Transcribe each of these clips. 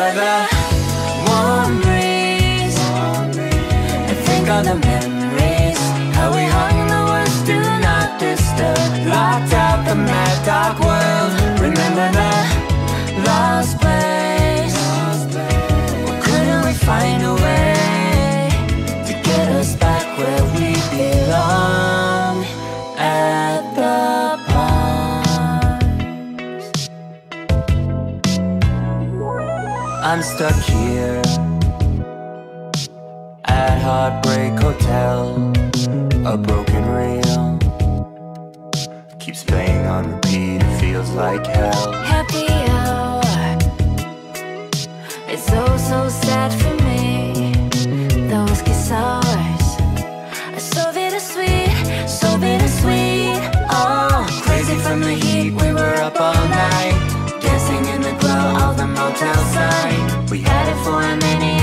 brother. I'm stuck here at Heartbreak Hotel. A broken reel keeps playing on repeat. It feels like hell. Happy hour. It's so so sad for me. The whiskey sours are so bittersweet, so bittersweet. Oh, crazy from the heat. We were up all night dancing in the glow of the motel sun. We had it for a minute.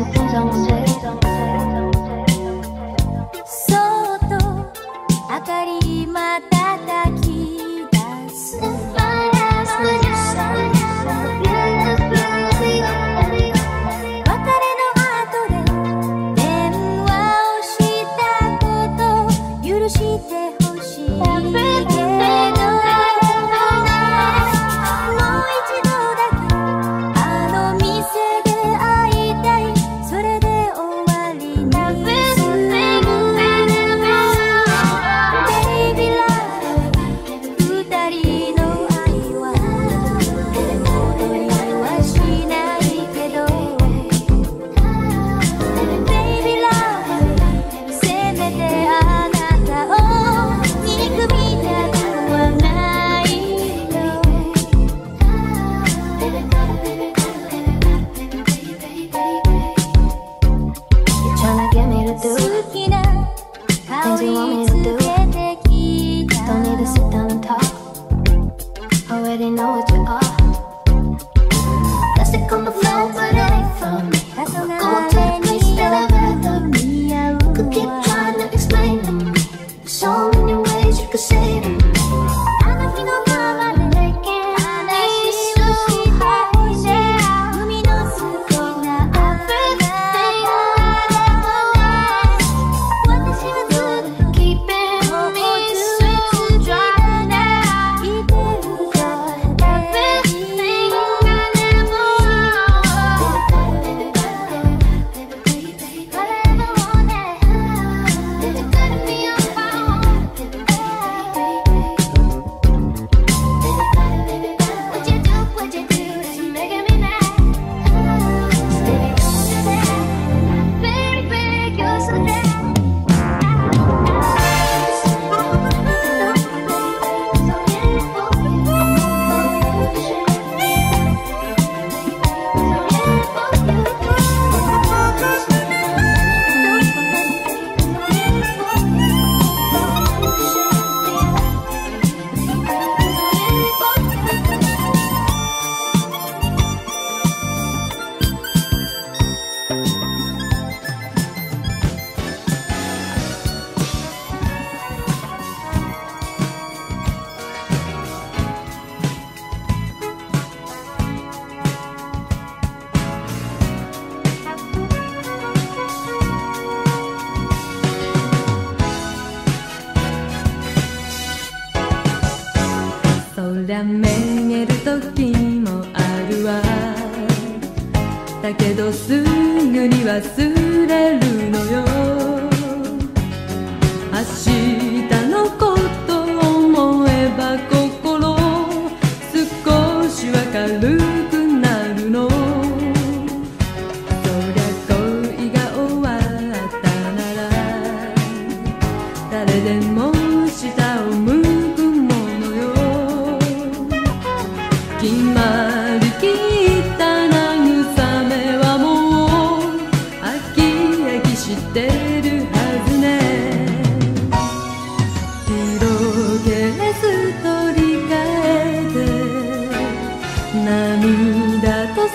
我不想忘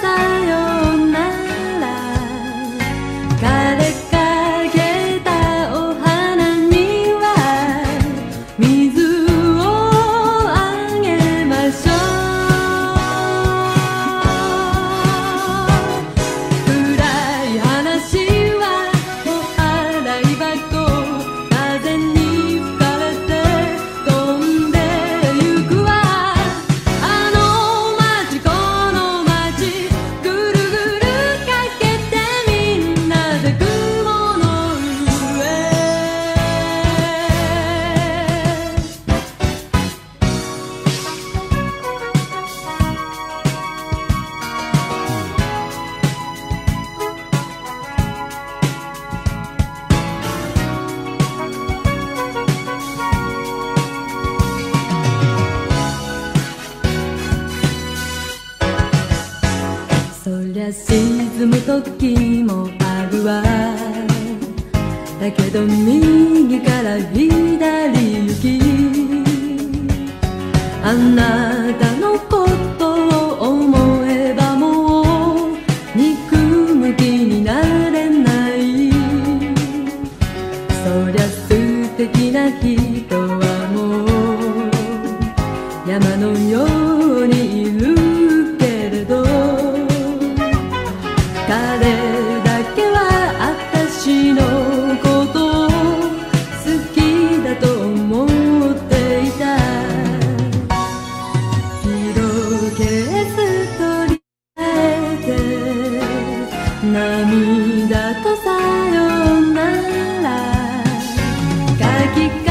三月沈む時もあるわ。だけど qui